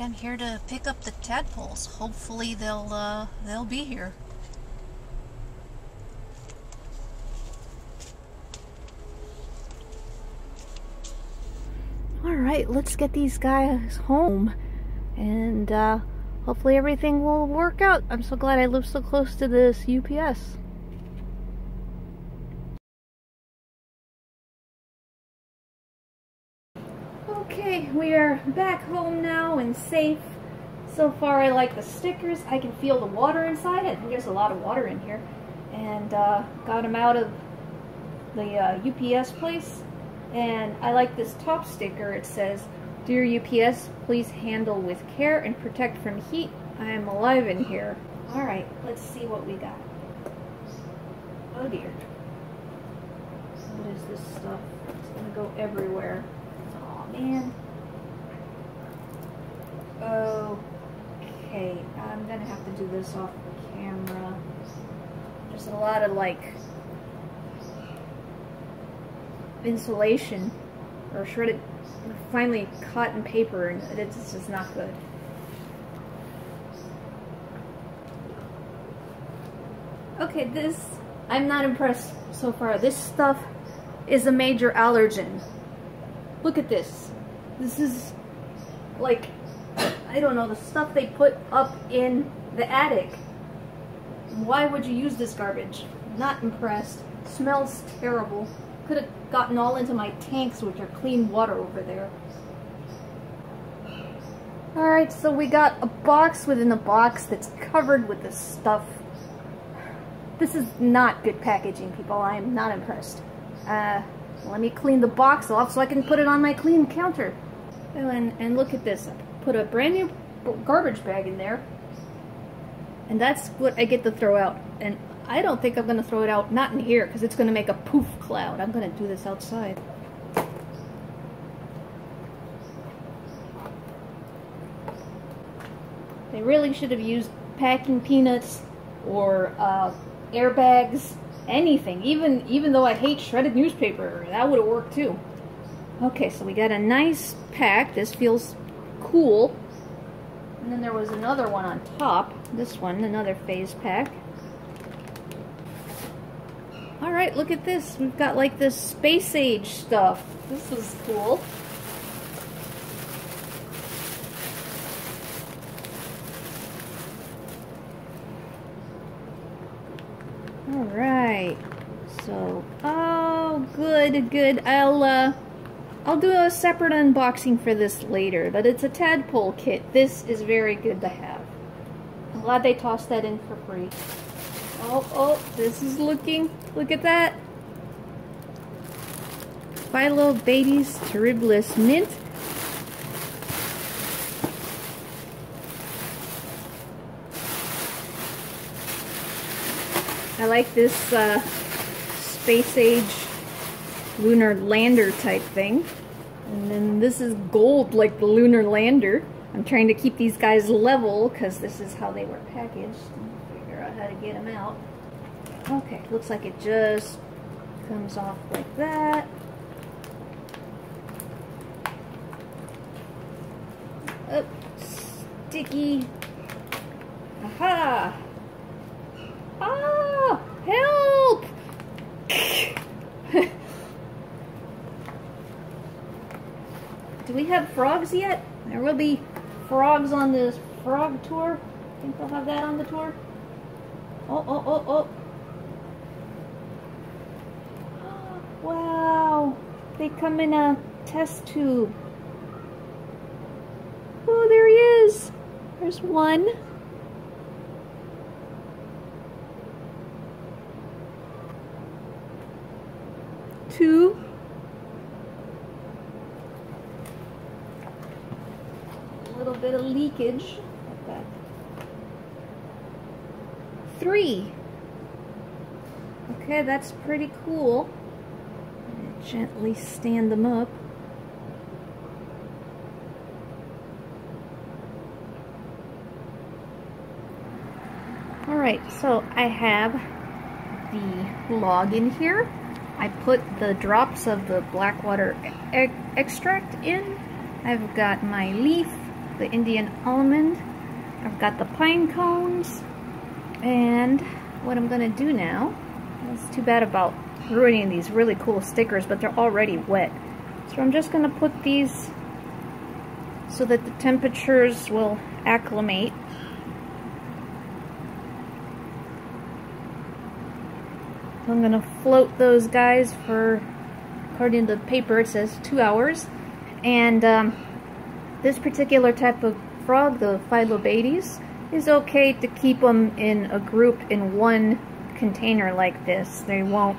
I'm here to pick up the tadpoles. Hopefully they'll uh, they'll be here. All right, let's get these guys home, and uh, hopefully everything will work out. I'm so glad I live so close to this UPS. Okay, we are back home now and safe. So far I like the stickers. I can feel the water inside. I think there's a lot of water in here. And uh, got them out of the uh, UPS place. And I like this top sticker. It says, Dear UPS, please handle with care and protect from heat. I am alive in here. Alright, let's see what we got. Oh dear. What is this stuff? It's gonna go everywhere man. Okay, I'm gonna have to do this off the camera. There's a lot of like insulation or shredded, finally cotton paper, and it's just not good. Okay, this, I'm not impressed so far. This stuff is a major allergen. Look at this. This is like, I don't know, the stuff they put up in the attic. Why would you use this garbage? Not impressed. Smells terrible. Could have gotten all into my tanks, which are clean water over there. Alright, so we got a box within a box that's covered with this stuff. This is not good packaging, people. I am not impressed. Uh, let me clean the box off so I can put it on my clean counter. Oh, and, and look at this. I put a brand new garbage bag in there. And that's what I get to throw out. And I don't think I'm going to throw it out, not in here, because it's going to make a poof cloud. I'm going to do this outside. They really should have used packing peanuts or uh, airbags anything. Even even though I hate shredded newspaper, that would have worked too. Okay, so we got a nice pack. This feels cool. And then there was another one on top. This one, another phase pack. Alright, look at this. We've got like this space age stuff. This is cool. Alright. So, oh, good, good. I'll, uh, I'll do a separate unboxing for this later, but it's a tadpole kit. This is very good to have. I'm glad they tossed that in for free. Oh, oh, this is looking, look at that. Phyllobates Terribilis Mint. I like this uh, space age lunar lander type thing. And then this is gold like the lunar lander. I'm trying to keep these guys level because this is how they were packaged. Figure out how to get them out. Okay, looks like it just comes off like that. Oh, sticky. Aha! Ah! Help! Do we have frogs yet? There will be frogs on this frog tour. I Think they'll have that on the tour? Oh, oh, oh, oh. Wow. They come in a test tube. Oh, there he is. There's one. Two. A little bit of leakage. Three. Okay, that's pretty cool. Gently stand them up. Alright, so I have the log in here. I put the drops of the Blackwater e extract in. I've got my leaf, the Indian almond. I've got the pine cones. And what I'm to do now, it's too bad about ruining these really cool stickers, but they're already wet. So I'm just to put these so that the temperatures will acclimate. I'm to float those guys for, according to the paper, it says two hours. And um, this particular type of frog, the Phyllobates, is okay to keep them in a group in one container like this. They won't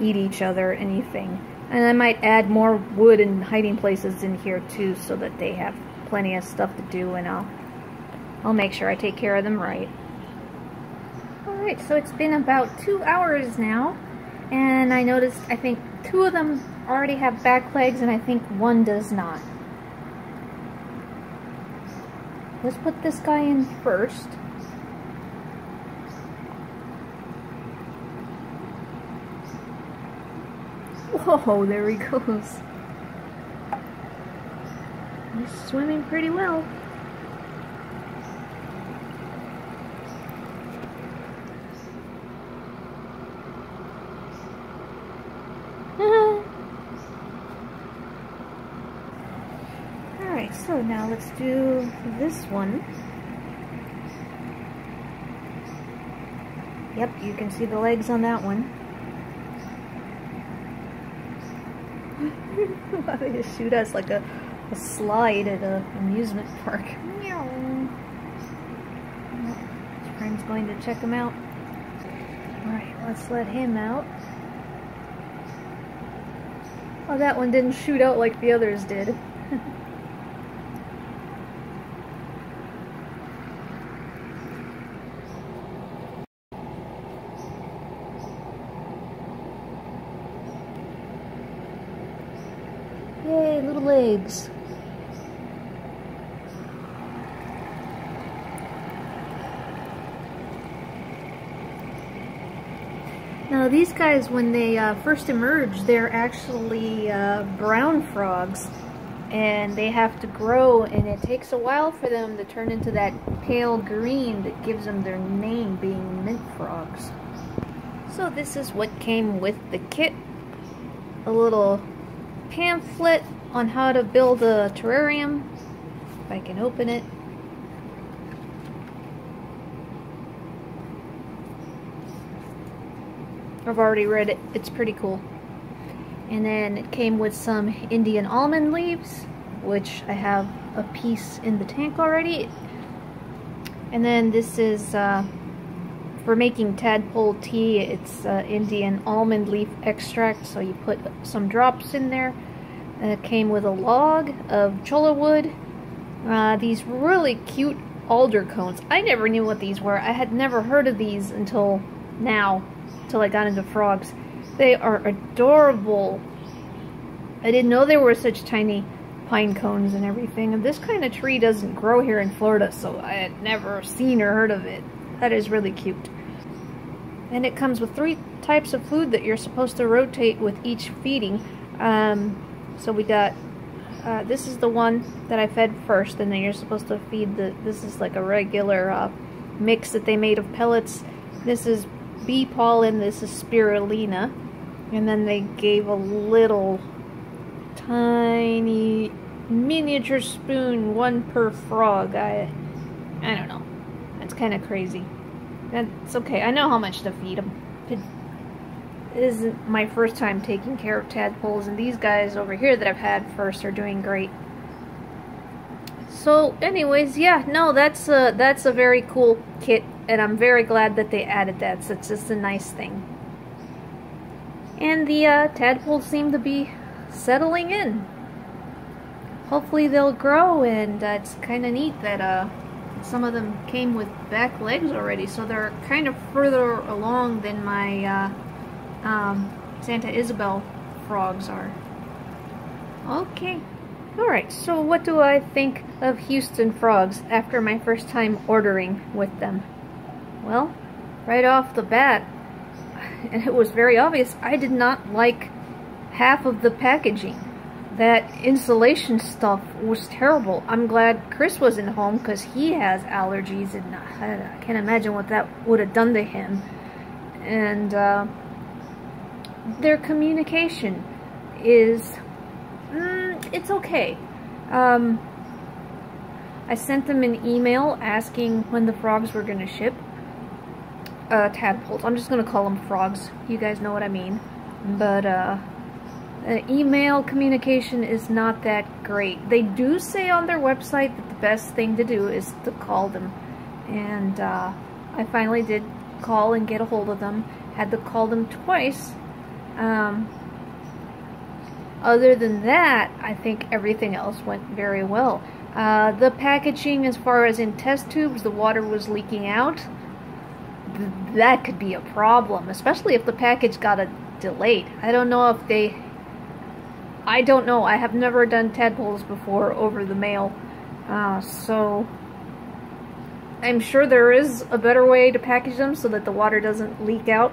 eat each other anything. And I might add more wood and hiding places in here too so that they have plenty of stuff to do and I'll, I'll make sure I take care of them right. Alright, so it's been about two hours now and I noticed I think two of them already have back legs and I think one does not. Let's put this guy in first. Whoa, there he goes. He's swimming pretty well. Alright, so now let's do this one. Yep, you can see the legs on that one. Why they shoot us like a, a slide at an amusement park. Meow. Friend's going to check him out. Alright, let's let him out. Oh, that one didn't shoot out like the others did. Little legs. Now these guys, when they uh, first emerge, they're actually uh, brown frogs and they have to grow and it takes a while for them to turn into that pale green that gives them their name being mint frogs. So this is what came with the kit. A little pamphlet on how to build a terrarium. If I can open it. I've already read it. It's pretty cool. And then it came with some Indian almond leaves, which I have a piece in the tank already. And then this is uh, for making tadpole tea. It's uh, Indian almond leaf extract, so you put some drops in there. It came with a log of cholla wood. Uh, these really cute alder cones. I never knew what these were. I had never heard of these until now until I got into frogs. They are adorable. I didn't know there were such tiny pine cones and everything. And this kind of tree doesn't grow here in Florida, so I had never seen or heard of it. That is really cute. And it comes with three types of food that you're supposed to rotate with each feeding. Um, so we got, uh, this is the one that I fed first, and then you're supposed to feed the, this is like a regular uh, mix that they made of pellets. This is bee pollen, this is spirulina. And then they gave a little tiny miniature spoon, one per frog. I, I don't know. That's kind of crazy. That's okay. I know how much to feed them. Isn't my first time taking care of tadpoles, and these guys over here that I've had first are doing great. So, anyways, yeah, no, that's a, that's a very cool kit and I'm very glad that they added that, so it's just a nice thing. And the uh, tadpoles seem to be settling in. Hopefully they'll grow, and uh, it's kind of neat that uh, some of them came with back legs already, so they're kind of further along than my uh, um, Santa Isabel frogs are. Okay. Alright, so what do I think of Houston frogs after my first time ordering with them? Well, right off the bat, and it was very obvious, I did not like half of the packaging. that insulation stuff was terrible. I'm glad Chris wasn't home because he has allergies and I can't imagine what that would have done to him. And uh, their communication is, mm, it's okay. Um, I sent them an email asking when the frogs were going to ship. Uh, tadpoles. I'm just going to call them frogs. You guys know what I mean. But, uh, uh, email communication is not that great. They do say on their website that the best thing to do is to call them. And uh, I finally did call and get a hold of them. Had to call them twice. Um, other than that, I think everything else went very well. Uh, the packaging, as far as in test tubes, the water was leaking out. Th that could be a problem, especially if the package got a delayed. I don't know if they I don't know. I have never done tadpoles before over the mail. Uh, so I'm sure there is a better way to package them so that the water doesn't leak out.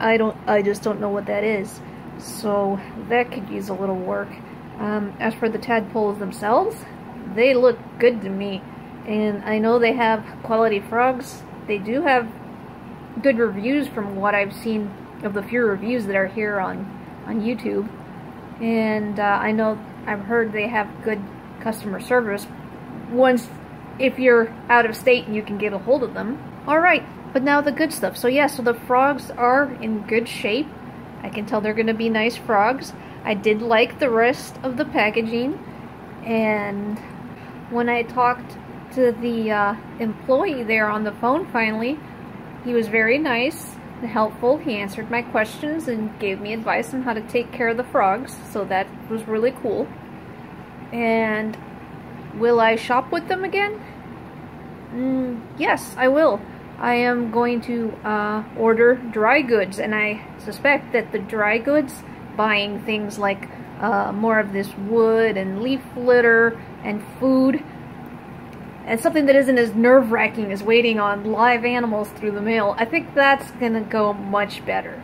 I don't I just don't know what that is. So that could use a little work. Um, as for the tadpoles themselves, they look good to me. And I know they have quality frogs. They do have good reviews from what I've seen of the few reviews that are here on on YouTube and uh, I know I've heard they have good customer service once if you're out of state and you can get a hold of them. Alright, but now the good stuff. So yeah, so the frogs are in good shape. I can tell they're going to be nice frogs. I did like the rest of the packaging and when I talked to the uh, employee there on the phone finally, he was very nice and helpful. He answered my questions and gave me advice on how to take care of the frogs, so that was really cool. And will I shop with them again? Mm, yes, I will. I am going to uh, order dry goods, and I suspect that the dry goods, buying things like uh, more of this wood and leaf litter and food, and something that isn't as nerve-wracking as waiting on live animals through the mail, I think that's to go much better.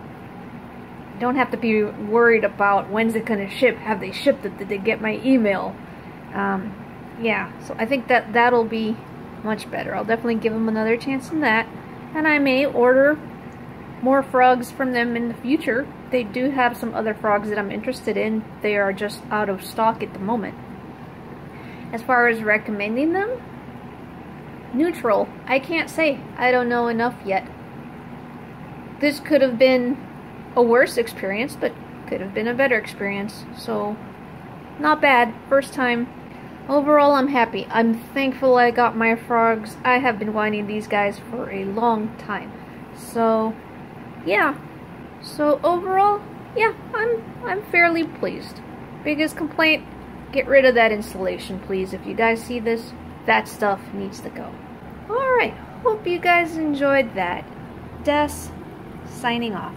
don't have to be worried about when's it to ship, have they shipped it, did they get my email. Um, yeah, so I think that that'll be much better. I'll definitely give them another chance in that. And I may order more frogs from them in the future. They do have some other frogs that I'm interested in. They are just out of stock at the moment. As far as recommending them, neutral. I can't say. I don't know enough yet. This could have been a worse experience, but could have been a better experience. So, not bad. First time. Overall, I'm happy. I'm thankful I got my frogs. I have been wanting these guys for a long time. So, yeah. So overall, yeah, I'm I'm fairly pleased. Biggest complaint, get rid of that insulation, please. If you guys see this, that stuff needs to go. Alright, hope you guys enjoyed that. Des, signing off.